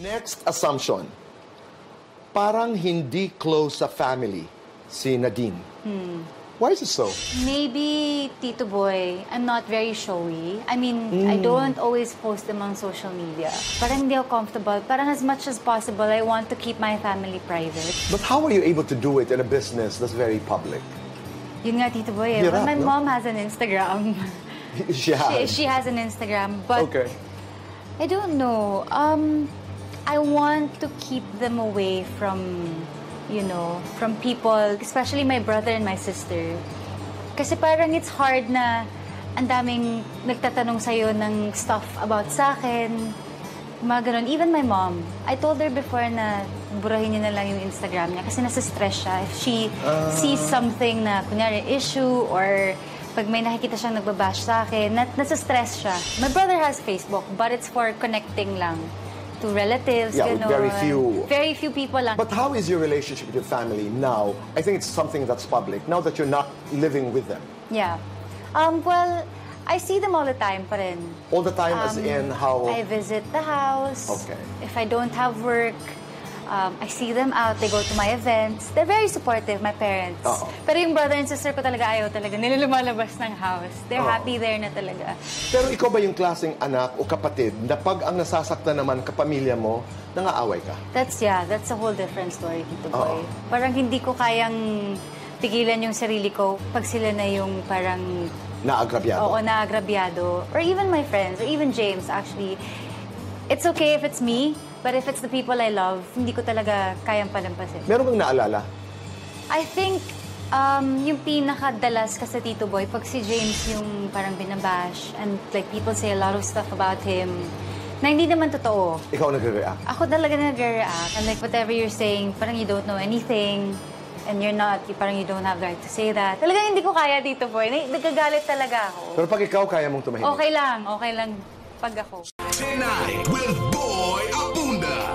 Next assumption. Parang hindi close sa family si Nadine. Why is it so? Maybe, Tito Boy, I'm not very showy. I mean, I don't always post them on social media. Parang hindi ako comfortable. Parang as much as possible, I want to keep my family private. But how are you able to do it in a business that's very public? Yun nga, Tito Boy. Eh. Hirap, my no? mom has an Instagram. She she, she has an Instagram. But Okay. I don't know. Um, I want to keep them away from, you know, from people, especially my brother and my sister. Kasi parang it's hard na ang daming nagtatanong sa'yo ng stuff about sa akin. Mga ganun. Even my mom. I told her before na burahin niya na lang yung Instagram niya kasi nasa stress siya. If she sees something na, kunyari, issue or pag may nakikita siyang nagbabash sa akin, na, nasa stress siya. My brother has Facebook, but it's for connecting lang to relatives, Yeah, very few. Very few people. But how is your relationship with your family now? I think it's something that's public, now that you're not living with them. yeah. Um, well, I see them all the time pa rin. All the time, as Um, in how... I visit the house. Okay. If I don't have work, um, I see them out. They go to my events. They're very supportive, my parents. Oo. Pero yung brother and sister ko talaga ayaw talaga. Nila lumalabas ng house. They're Oo. happy there na talaga. Pero ikaw ba yung klaseng anak o kapatid na pag ang nasasaktan naman kapamilya mo, nangaaway ka? That's, yeah, that's a whole different story, Tito Oo. Boy. Parang hindi ko kayang pigilan yung sarili ko pag sila na yung parang Naagrabyado? Oo, naagrabyado. Or even my friends, or even James, actually. It's okay if it's me, but if it's the people I love, hindi ko talaga kayang palampasin. Meron bang naalala? I think, um, yung pinakadalas kasi Tito Boy, pag si James yung parang binabash, and like people say a lot of stuff about him, na hindi naman totoo. Ikaw nagre-react? Ako talaga nagre-react. And like whatever you're saying, parang you don't know anything. And you're not, you, parang you don't have the right to say that. Talagang hindi ko kaya dito, boy. Nag- Nagagalit talaga ako. Pero pag ikaw, kaya mong tumahimik? Okay lang, okay lang pag ako. Tonight with Boy Abunda.